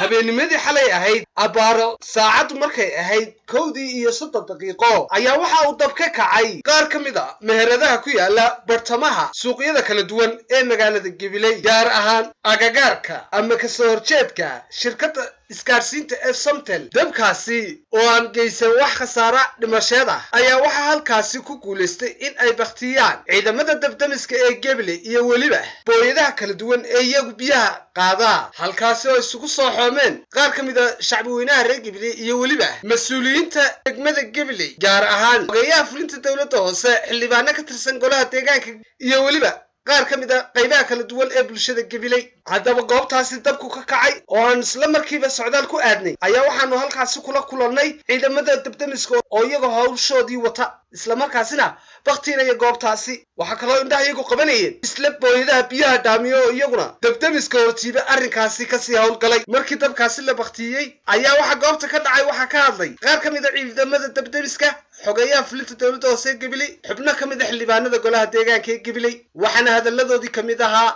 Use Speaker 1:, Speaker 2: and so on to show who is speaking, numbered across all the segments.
Speaker 1: habeennimadii xalay ahayd abbaaro saacaddu markay ahayd kowdii iyo soddon daqiiqo ayaa waxa uu dab ka kacay. Qaar ka mid a meheradaha ku yaalla bartamaha suuqyada kala duwan ee magaalada gabiley gaar ahaan agagaarka ama ka soo horjeedka shirkadda isgaadhsiinta ee somtel dabkaasi oo aan geysan wax khasaara dhimasheed ah ayaa waxaa halkaasi ku guulaystay in ay bakhtiyaan ciidamada dabdamiska ee gabiley iyo weliba booyadaha kala duwan ee iyagu biyaha qaadaa halkaasi oo isugu soo xoomeen qaar ka mid a shacbi weynaha reer gabiley iyo weliba mas'uuliyiinta degmada gabiley gaar ahaan ogeeyaha fulinta dowladda hoose xildhibaano ka tirsan golaha deegaanka iyo weliba qaar ka mid a qaybaha kala duwan ee bulshada gabiley haddaba goobtaasi dabku ka kacay oo aan isla markiiba socdaal ku aadnay ayaa waxaanu halkaasi kula kulannay ciidamada dabdamiska oo iyagoo hawshoodii wata. Islamarkaasina baktiinaya goobtaasi. Waxaa kaloo indhaha iyagu qabanayeen isla booyadaha biyaha dhaamiyo oo iyaguna dabdamiska hortiiba arrinkaasi ka sii howlgalay. Markii dabkaasi la baktiyey ayaa waxaa goobta ka dhacay waxaa ka hadlay qaar ka mid a ciidamada dabdamiska xogeeyaha fulinta dowladda hoose ee gabiley xubno ka mid a xildhibaanada golaha deegaanka ee gabiley waxaana hadalladoodii ka mid ahaa.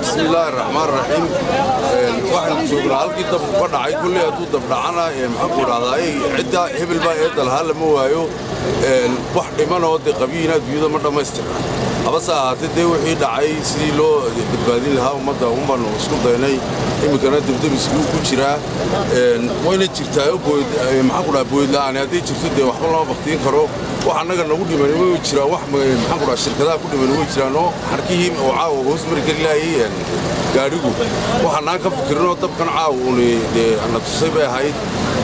Speaker 2: Bismillaahi raxmaan raxiim waxaan joognaa halkii dabku ka dhacay kulley hadduu dabdhacana maxaanku idhahdaa cidda hebel baa eedda lahaa lama waayo. Wax dhimanoo dee qabiyiin adduunyada ma dhammaystirna habase ahaatee dee wixii dhacay sidii loo badbaadin lahaa ummadda unbaanu isku daynay? Iminkana debdemiskii ku jiraa wayna jirtaa maxaanku dhaha booydla'aani hadday jirto dee waxba lama baktiin karo. Wax annaga nagu dhiman way jiraan wax maxaanku dhaha shirkadaha ku dhiman way jiraanoo xarkihii oo caawa hoos mari kari laayay gaadhigu. Waxaanaan ka fikirinoo dabkan caawa uuni dee na tusay bay ahayd.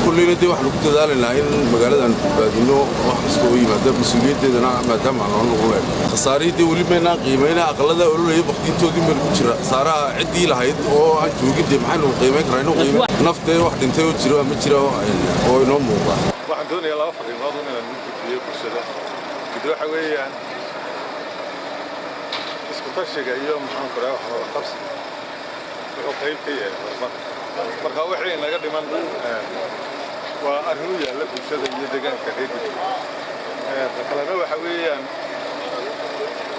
Speaker 2: Kulleyna dee waxaanu ku dadaalaynaa in magaaladan badbaadino wax kasta yimaada mas'uuliyaddeedana maadaama aan noo nuqleen khasaarihii dee weli maynaan qiimayna aqallada ololaya baktiintoodii meel ku jira. Khasaaraha ciddii lahayd oo aan joogin dee maxaynu qiimayn karaa naftee wax dhintay oo jiro ama jira oo inoo muuqda.
Speaker 3: Waxaan doonayaa laba fariimood inaan u gudbiyo bulshada mid waxa weeyaan isku tashiga iyo maxaan ku dhaha wax wada qabsiga wuxuu qayb ka yahay horumar marka wixii naga dhiman waa arrin u yaalla bulshada iyo deegaanka reer gudub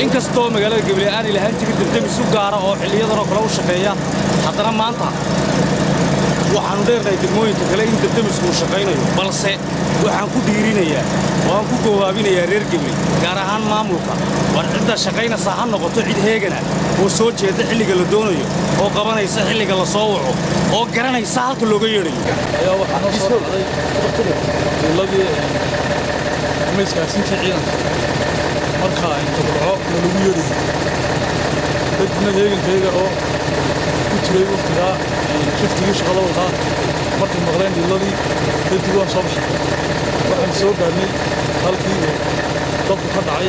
Speaker 4: إنك استوى مجال الجبل الآن اللي هنتي كنت بتبي سوق عرا أو اللي يضرب قلوب شقية. حضرة ما أنت. وحن دير ذي دموي تخلي إنك بتبي سوق شقينا يو بلسة. وحن كو ديرينا يا. وحن كو كوابينا يا رير جبل كارهان ما ملقا وانت شقينا صحن نقطة عيد هيجنا. وصوت يد اللي قال دونه يو. أو قبنا يسح اللي قال صوره أو كرنا يسح كل لقي يري
Speaker 5: يا أيوة، وحن صور الله. بي مسكين شقينا marka inta dhaco lalagu yeedhayo dadna heegankayga oo ku jiray wakhtigaa shiftigii shaqada wadaa markay maqleen dhiiladii kadib waan soo baxay waxaan soo gaadhnay halkii uu dabku ka dhacay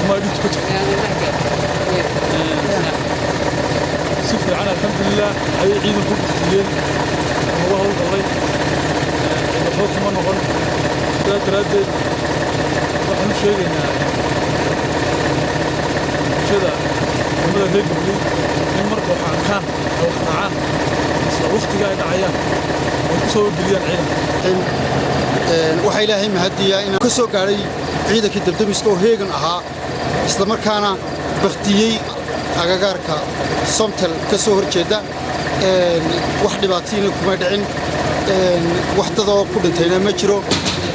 Speaker 5: ama dhibtu ka jirtay si fiican alxamdulilah ayay ciidan ku baktiyeen uga howlgallay waxba kuma noqon sidaa daraaddeed waxaan u sheegaynaa
Speaker 6: ilaahay mahadiyaa inaan ka soo gaadhay ciidankii dabdamiska oo heegan ahaa isla markaana baktiyey agagaarka somtel ka. Soo hor jeedda wax dhibaatayna kuma dhicin wax dadoo ku dhintayna ma jiro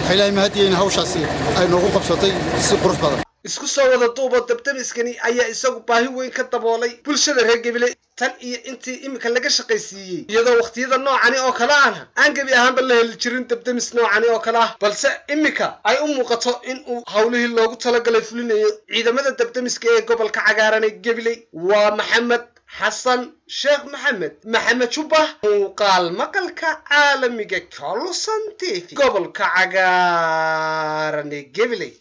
Speaker 6: waxaa ilaahay mahadiya in hawshaasi? Ay noogu qabsatay si qurux badan.
Speaker 1: Isku soo wada duubo dabdamiskani ayaa isagu baahi weyn ka daboolay bulshada reer gabiley tan iyo intii iminka laga shaqaysiiyey iyadoo wakhtiyada noocani oo kale ahna aan gebi ahaanba la heli jirin dabdamis noocani oo kale ah balse iminka ay u muuqato in uu howlihii loogu talagalay fulinayo ciidamada dabdamiska ee gobolka cagaaran ee gabiley waa maxamed xasan sheekh maxamed maxamed jubba muuqaal maqalka caalamiga colusan t v gobolka cagaaran ee gabiley